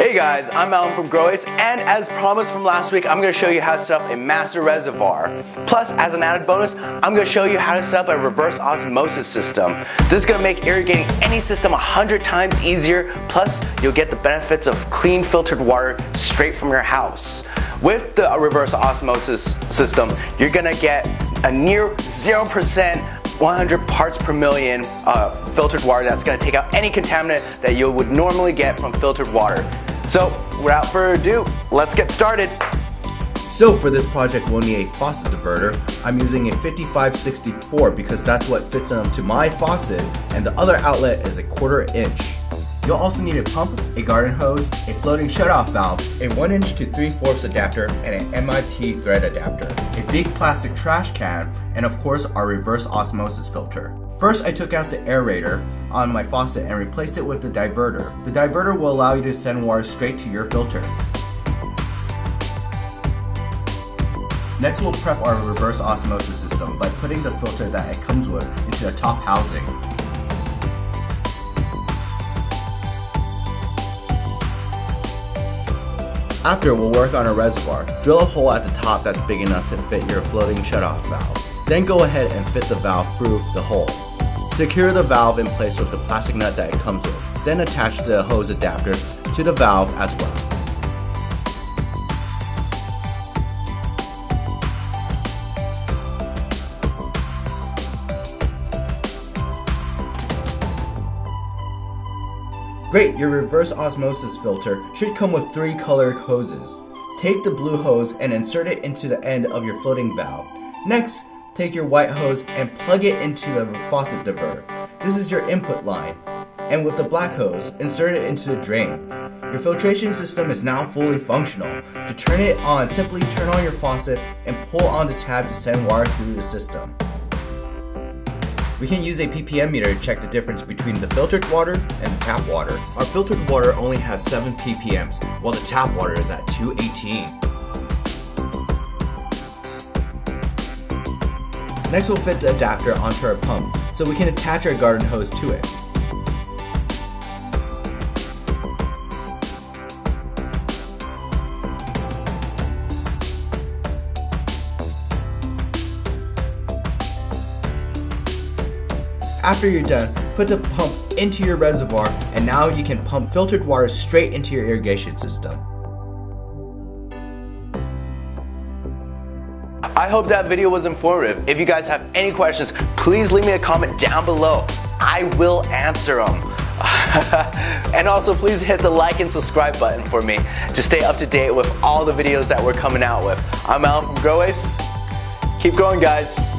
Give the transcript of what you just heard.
Hey guys, I'm Alan from Growace, and as promised from last week, I'm going to show you how to set up a master reservoir. Plus, as an added bonus, I'm going to show you how to set up a reverse osmosis system. This is going to make irrigating any system 100 times easier, plus you'll get the benefits of clean filtered water straight from your house. With the reverse osmosis system, you're going to get a near 0% 100 parts per million uh, filtered water that's going to take out any contaminant that you would normally get from filtered water. So, without further ado, let's get started. So for this project we'll need a faucet diverter. I'm using a 5564 because that's what fits onto my faucet and the other outlet is a quarter inch. You'll also need a pump, a garden hose, a floating shutoff valve, a 1 inch to 3 fourths adapter, and an MIT thread adapter, a big plastic trash can, and of course our reverse osmosis filter. First, I took out the aerator on my faucet and replaced it with the diverter. The diverter will allow you to send water straight to your filter. Next, we'll prep our reverse osmosis system by putting the filter that it comes with into the top housing. After, we'll work on a reservoir. Drill a hole at the top that's big enough to fit your floating shutoff valve. Then go ahead and fit the valve through the hole. Secure the valve in place with the plastic nut that it comes with. Then attach the hose adapter to the valve as well. Great, your reverse osmosis filter should come with three colored hoses. Take the blue hose and insert it into the end of your floating valve. Next, take your white hose and plug it into the faucet diverter. This is your input line. And with the black hose, insert it into the drain. Your filtration system is now fully functional. To turn it on, simply turn on your faucet and pull on the tab to send water through the system. We can use a ppm meter to check the difference between the filtered water and the tap water. Our filtered water only has 7 ppms, while the tap water is at 218. Next we'll fit the adapter onto our pump so we can attach our garden hose to it. After you're done, put the pump into your reservoir and now you can pump filtered water straight into your irrigation system. I hope that video was informative. If you guys have any questions, please leave me a comment down below. I will answer them. and also please hit the like and subscribe button for me to stay up to date with all the videos that we're coming out with. I'm Alan from Growace. Keep growing guys.